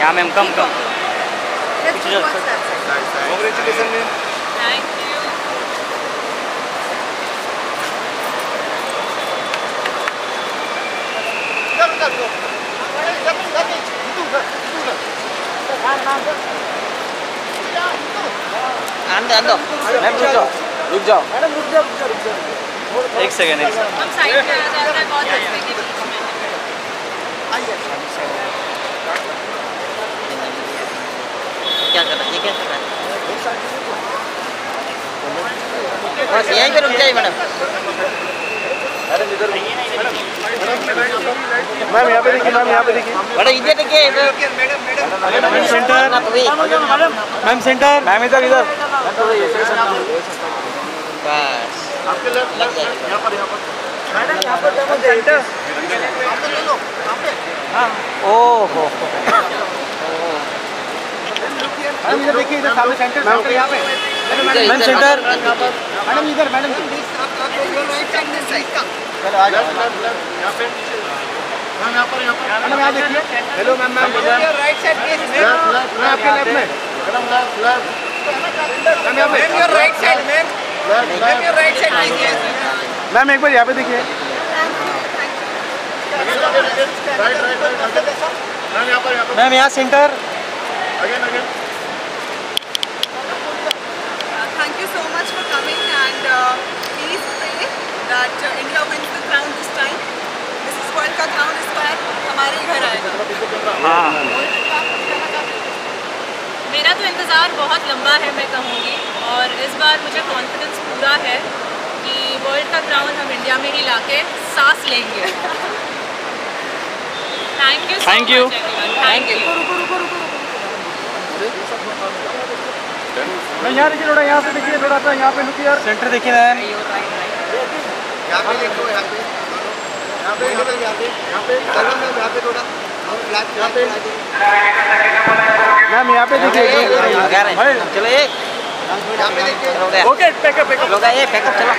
Go watch that side. Congratulations, ma'am. Thank you. आंदो आंदो ma'am रुक जाओ रुक जाओ मैडम रुक जाओ रुक जाओ रुक जाओ एक सेकंड एक सेकंड हम साइड पे आ जाते हैं बहुत रस्ते के बीच में है है बस यहीं पे रुक जाइए मैडम मैम यहाँ पे देखिए मैम यहाँ पे देखिए मैडम इधर देखिए ma'am centre ma'am centre ma'am इधर इधर बस लग जाएगा ओहो मैम इधर देखिए इधर सामने सेंटर सेंटर यहाँ पे। मैम सेंटर मैडम इधर मैडम। चलो आ जाओ। यहाँ पे मैम यहाँ पर यहाँ पर। मैडम यहाँ देखिए। Hello ma'am ma'am right side left आपके लेफ़्ट में मैडम लेफ़्ट लेफ़्ट मैम यहाँ पे। Your right side ma'am ma'am your right side please ma'am एक बार यहाँ पे देखिए। राइट राइट राइट मैम यहाँ पर यहाँ पर। मैम यहाँ सेंटर ही। घर आएगा मेरा तो इंतज़ार बहुत लंबा है मैं कहूँगी। और इस बार मुझे कॉन्फिडेंस पूरा है कि वर्ल्ड का क्राउन हम इंडिया में ही लाके सांस लेंगे। Thank you Thank you. Thank you मैं यहाँ देखिए थोड़ा यहाँ से देखिए थोड़ा सा यहाँ पे लुकिए यार सेंटर देखिए मैम यहाँ पे देखो यहाँ पे। पे यहाँ पे यहाँ पे थोड़ा मैम यहाँ पे देखिए हैं चलो ये यहाँ पे देखिए। चलो गया ओके पैकअप पैकअप चलो गया ये पैकअप चलो।